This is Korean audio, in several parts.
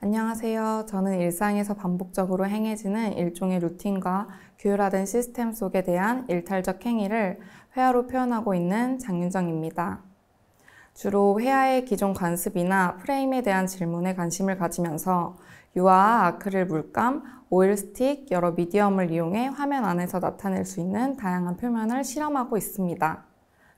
안녕하세요. 저는 일상에서 반복적으로 행해지는 일종의 루틴과 규율화된 시스템 속에 대한 일탈적 행위를 회화로 표현하고 있는 장윤정입니다. 주로 회화의 기존 관습이나 프레임에 대한 질문에 관심을 가지면서 유화, 아크릴 물감, 오일 스틱, 여러 미디엄을 이용해 화면 안에서 나타낼 수 있는 다양한 표현을 실험하고 있습니다.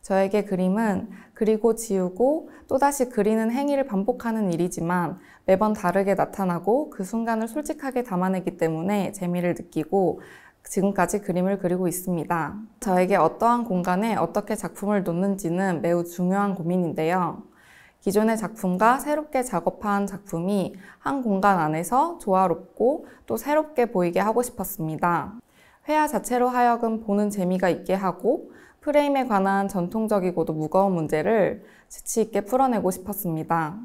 저에게 그림은 그리고 지우고 또다시 그리는 행위를 반복하는 일이지만 매번 다르게 나타나고 그 순간을 솔직하게 담아내기 때문에 재미를 느끼고 지금까지 그림을 그리고 있습니다. 저에게 어떠한 공간에 어떻게 작품을 놓는지는 매우 중요한 고민인데요. 기존의 작품과 새롭게 작업한 작품이 한 공간 안에서 조화롭고 또 새롭게 보이게 하고 싶었습니다. 회화 자체로 하여금 보는 재미가 있게 하고 프레임에 관한 전통적이고도 무거운 문제를 재치 있게 풀어내고 싶었습니다.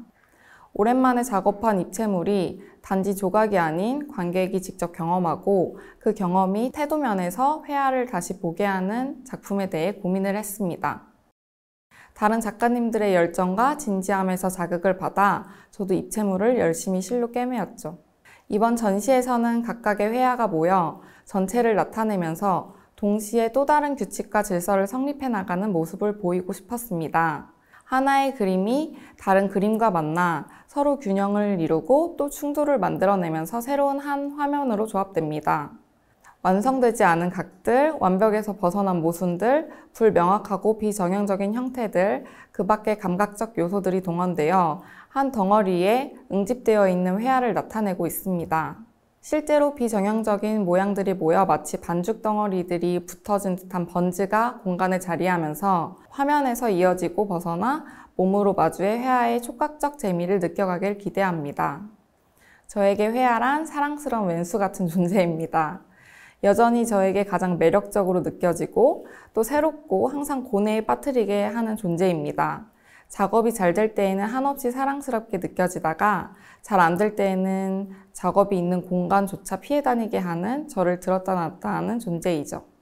오랜만에 작업한 입체물이 단지 조각이 아닌 관객이 직접 경험하고 그 경험이 태도면에서 회화를 다시 보게 하는 작품에 대해 고민을 했습니다. 다른 작가님들의 열정과 진지함에서 자극을 받아 저도 입체물을 열심히 실로 꿰매었죠. 이번 전시에서는 각각의 회화가 모여 전체를 나타내면서 동시에 또 다른 규칙과 질서를 성립해 나가는 모습을 보이고 싶었습니다. 하나의 그림이 다른 그림과 만나 서로 균형을 이루고 또 충돌을 만들어내면서 새로운 한 화면으로 조합됩니다. 완성되지 않은 각들, 완벽에서 벗어난 모순들, 불명확하고 비정형적인 형태들, 그 밖의 감각적 요소들이 동원되어 한 덩어리에 응집되어 있는 회화를 나타내고 있습니다. 실제로 비정형적인 모양들이 모여 마치 반죽 덩어리들이 붙어진 듯한 번즈가 공간에 자리하면서 화면에서 이어지고 벗어나 몸으로 마주해 회화의 촉각적 재미를 느껴가길 기대합니다. 저에게 회화란 사랑스러운 왼수 같은 존재입니다. 여전히 저에게 가장 매력적으로 느껴지고 또 새롭고 항상 고뇌에 빠뜨리게 하는 존재입니다. 작업이 잘 될 때에는 한없이 사랑스럽게 느껴지다가 잘 안 될 때에는 작업이 있는 공간조차 피해 다니게 하는 저를 들었다 놨다 하는 존재이죠.